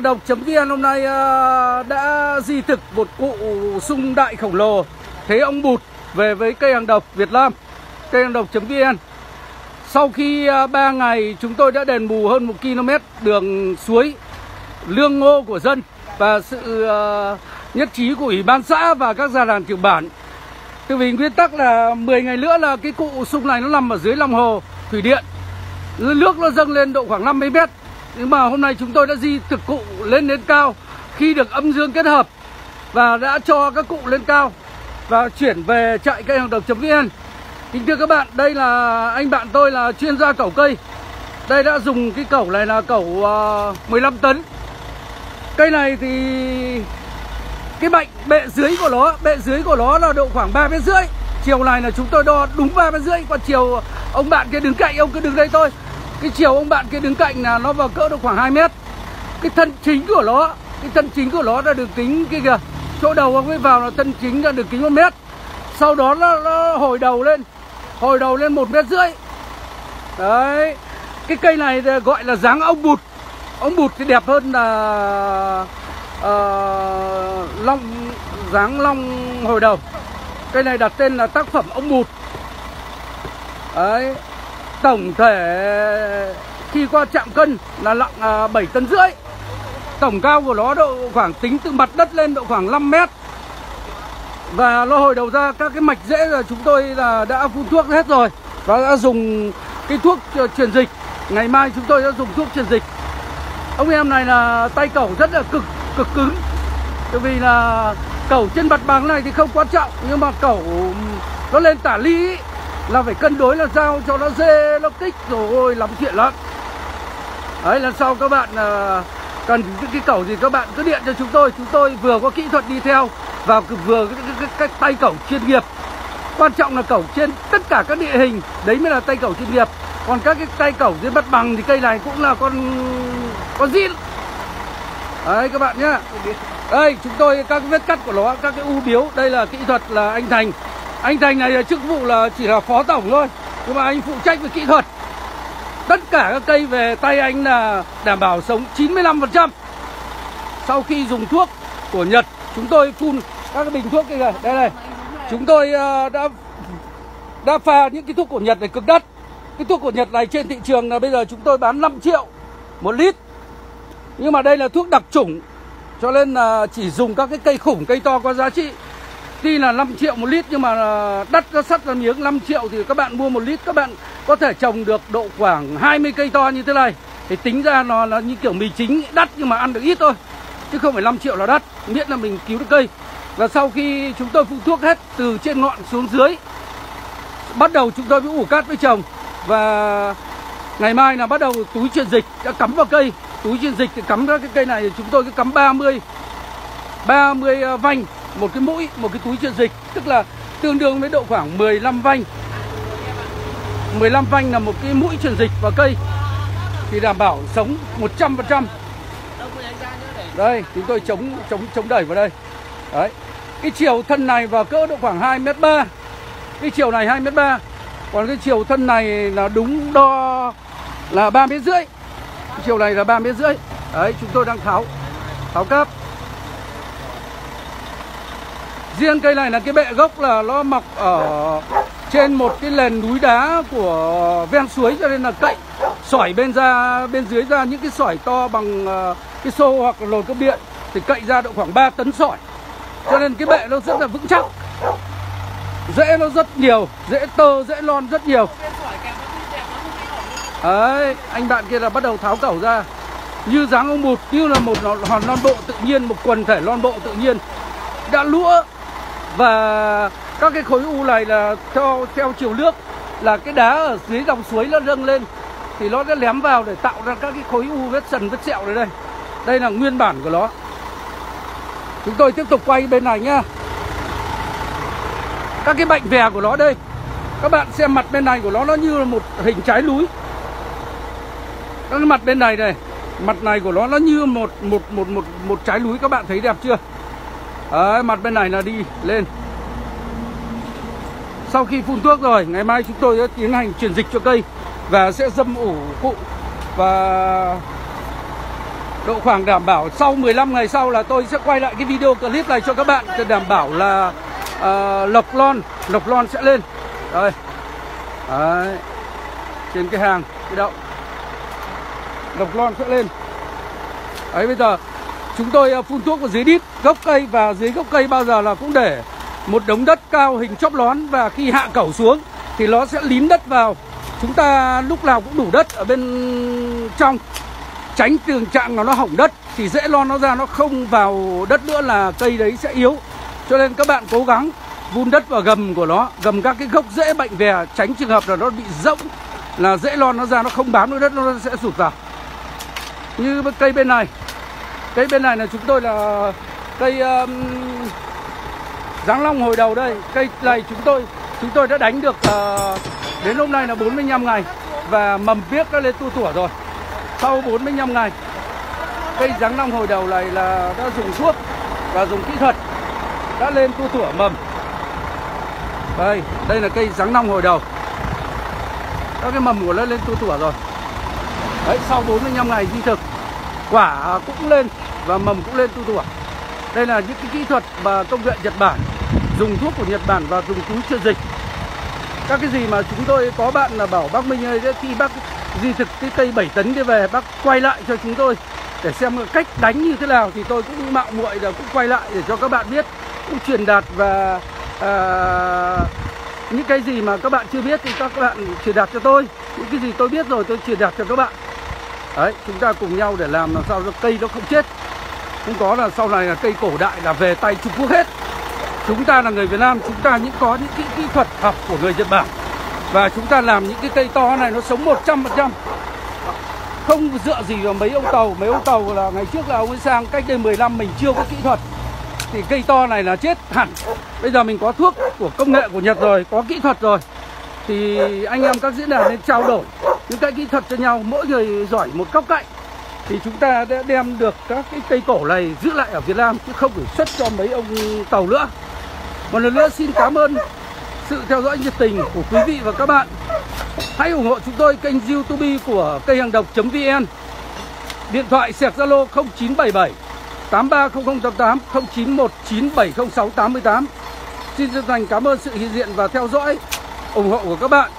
độc.vn hôm nay đã di thực một cụ sung đại khổng lồ thế ông bụt về với cây hàng độc Việt Nam cây hàng độc.vn sau khi 3 ngày chúng tôi đã đền bù hơn 1 km đường suối lương ngô của dân và sự nhất trí của ủy ban xã và các gia đàn trưởng bản từ vì nguyên tắc là 10 ngày nữa là cái cụ sung này nó nằm ở dưới lòng hồ thủy điện nước nó dâng lên độ khoảng 50 mét nhưng mà hôm nay chúng tôi đã di thực cụ lên đến cao khi được âm dương kết hợp và đã cho các cụ lên cao và chuyển về trại cây hàng độc.vn Kính thưa các bạn, đây là anh bạn tôi là chuyên gia cẩu cây. Đây đã dùng cái cẩu này là cẩu ờ, uh, 15 tấn. Cây này thì cái bệnh bệ dưới của nó, bệ dưới của nó là độ khoảng 3 mét rưỡi. Chiều này là chúng tôi đo đúng 3 mét rưỡi. Còn chiều ông bạn kia đứng cạnh, ông cứ đứng đây thôi cái chiều ông bạn kia đứng cạnh là nó vào cỡ được khoảng 2 mét. Cái thân chính của nó cái thân chính của nó đã được tính kia kìa. Chỗ đầu ông ấy vào là thân chính đã được kính một mét. Sau đó nó, nó hồi đầu lên hồi đầu lên một mét rưỡi. Đấy cái cây này gọi là dáng ông bụt. Ông bụt thì đẹp hơn là uh, long dáng long hồi đầu. Cây này đặt tên là tác phẩm ông bụt. Đấy. Tổng thể khi qua chạm cân là nặng à, 7 tấn rưỡi. Tổng cao của nó độ khoảng tính từ mặt đất lên độ khoảng 5 mét. Và lo hồi đầu ra các cái mạch rễ là chúng tôi là đã phun thuốc hết rồi. Và đã dùng cái thuốc truyền dịch. Ngày mai chúng tôi đã dùng thuốc truyền dịch. Ông em này là tay cẩu rất là cực cực cứng. Bởi vì là cẩu trên mặt bằng này thì không quan trọng Nhưng mà cẩu nó lên tả ly là phải cân đối là sao? Cho nó dê nó kích. Rồi lắm chuyện lắm. Đấy lần sau các bạn uh, cần cái, cái cẩu gì các bạn cứ điện cho chúng tôi. Chúng tôi vừa có kỹ thuật đi theo và vừa cái, cái, cái, cái tay cẩu chuyên nghiệp. Quan trọng là cẩu trên tất cả các địa hình đấy mới là tay cẩu chuyên nghiệp. Còn các cái tay cẩu dưới mặt bằng thì cây này cũng là con con zin. Đấy các bạn nhá. Đây chúng tôi các vết cắt của nó các cái u biếu đây là kỹ thuật là anh thành anh Thành này ờ, chức vụ là chỉ là phó tổng thôi Nhưng mà anh phụ trách về kỹ thuật. Tất cả các cây về tay anh là đảm bảo sống 95% Sau khi dùng thuốc của Nhật Chúng tôi phun các cái bình thuốc kia kìa. Đây này Chúng tôi ờ, đã đã pha những cái thuốc của Nhật này cực đắt. Cái thuốc của Nhật này trên thị trường là bây giờ chúng tôi bán 5 triệu một lít. Nhưng mà đây là thuốc đặc chủng Cho nên là chỉ dùng các cái cây khủng, cây to có giá trị. Tuy là 5 triệu một lít nhưng mà ờ, đắt nó sắt ra miếng 5 triệu thì các bạn mua một lít các bạn có thể trồng được độ khoảng 20 cây to như thế này. Thì tính ra nó là như kiểu mì chính đắt nhưng mà ăn được ít thôi. Chứ không phải 5 triệu là đắt, miễn là mình cứu được cây. Và sau khi chúng tôi phun thuốc hết từ trên ngọn xuống dưới Bắt đầu chúng tôi mới ủ cát với trồng Và ngày mai là bắt đầu túi truyền dịch đã cắm vào cây Túi truyền dịch thì cắm ra cái cây này thì chúng tôi cứ cắm 30 30 vanh một cái mũi, một cái túi truyền dịch, tức là tương đương với độ khoảng 15 vanh. 15 vanh là một cái mũi truyền dịch vào cây, thì đảm bảo sống 100% đây, chúng tôi chống chống chống đẩy vào đây. Đấy, cái chiều thân này vào cỡ độ khoảng 2m3 cái chiều này 2m3 còn cái chiều thân này là đúng đo là 3 mét rưỡi. Chiều này là 3 mét rưỡi. Đấy, chúng tôi đang tháo tháo cáp. Riêng cây này là cái bệ gốc là nó mọc ở trên một cái nền núi đá của ven suối, cho nên là cậy sỏi bên ra, bên dưới ra những cái sỏi to bằng ờ, cái xô hoặc là lồi cấp điện thì cậy ra độ khoảng 3 tấn sỏi. Cho nên cái bệ nó rất là vững chắc. Dễ nó rất nhiều, dễ tơ, dễ lon rất nhiều. Đấy, anh bạn kia là bắt đầu tháo cẩu ra. Như dáng ông bụt, như là một hòn non bộ tự nhiên, một quần thể lon bộ tự nhiên. Đã lũa và các cái khối u này là theo theo chiều nước, là cái đá ở dưới dòng suối nó dâng lên, thì nó sẽ lém vào để tạo ra các cái khối u vết sần, vết sẹo này đây. Đây là nguyên bản của nó. Chúng tôi tiếp tục quay bên này nhá. Các cái bệnh vè của nó đây. Các bạn xem mặt bên này của nó nó như là một hình trái núi. Các cái mặt bên này này, mặt này của nó nó như một một một một một trái núi, các bạn thấy đẹp chưa? Đấy, mặt bên này là đi lên. Sau khi phun thuốc rồi Ngày mai chúng tôi sẽ tiến hành chuyển dịch cho cây Và sẽ dâm ủ cụ Và độ khoảng đảm bảo. Sau 15 ngày sau là tôi sẽ quay lại cái video clip này cho các bạn để đảm bảo là ờ, uh, lộc lon lộc lon sẽ lên. Đây. Đấy. trên cái hàng cái đậu. Lộc lon sẽ lên. Đấy bây giờ chúng tôi ờ, phun thuốc vào dưới đít, gốc cây và dưới gốc cây bao giờ là cũng để một đống đất cao hình chóp lón và khi hạ cẩu xuống thì nó sẽ lín đất vào. Chúng ta lúc nào cũng đủ đất ở bên trong. Tránh tình trạng là nó hỏng đất thì dễ lon nó ra, nó không vào đất nữa là cây đấy sẽ yếu. Cho nên các bạn cố gắng vun đất vào gầm của nó, gầm các cái gốc dễ bệnh về tránh trường hợp là nó bị rỗng, là dễ lon nó ra, nó không bám được đất, nó sẽ sụt vào. Như cây bên này cây bên này là chúng tôi là cây um, giáng long hồi đầu đây. Cây này chúng tôi chúng tôi đã đánh được uh, đến hôm nay là 45 ngày và mầm biếc đã lên tu tủa rồi. Sau 45 ngày cây giáng long hồi đầu này là đã dùng thuốc và dùng kỹ thuật đã lên tu tủa mầm. Đây đây là cây giáng long hồi đầu. Các cái mầm của nó lên tu tủa rồi. Đấy sau 45 ngày di thực quả cũng lên và mầm cũng lên tu tủa đây là những cái kỹ thuật mà công nghệ Nhật Bản dùng thuốc của Nhật Bản và dùng túi chữa dịch. Các cái gì mà chúng tôi có bạn là bảo bác Minh ơi khi bác di thực cái cây 7 tấn kia về bác quay lại cho chúng tôi để xem cách đánh như thế nào thì tôi cũng mạo muội là cũng quay lại để cho các bạn biết cũng truyền đạt và à, những cái gì mà các bạn chưa biết thì các bạn truyền đạt cho tôi. Những cái gì tôi biết rồi tôi truyền đạt cho các bạn đấy chúng ta cùng nhau để làm làm sao cho cây nó không chết. Không có là sau này là cây cổ đại là về tay Trung Quốc hết. Chúng ta là người Việt Nam chúng ta những có những kỹ, kỹ thuật học của người Nhật Bản. Và chúng ta làm những cái cây to này nó sống 100% không dựa gì vào mấy ông tàu. Mấy ông tàu là ngày trước là ông ấy sang cách đây 10 năm mình chưa có kỹ thuật. Thì cây to này là chết hẳn. Bây giờ mình có thuốc của công nghệ của Nhật rồi có kỹ thuật rồi. Thì anh em các diễn đàn nên trao đổi những cái kỹ thuật cho nhau, mỗi người giỏi một góc cạnh, thì chúng ta đã đem được các cái cây cổ này giữ lại ở Việt Nam, chứ không phải xuất cho mấy ông tàu nữa. Một lần nữa xin cảm ơn sự theo dõi nhiệt tình của quý vị và các bạn. Hãy ủng hộ chúng tôi kênh youtube của cây hàng độc.vn điện thoại sẹt zalo 0977 830088 0919706888 xin chân thành cảm ơn sự hiện diện và theo dõi, ủng hộ của các bạn.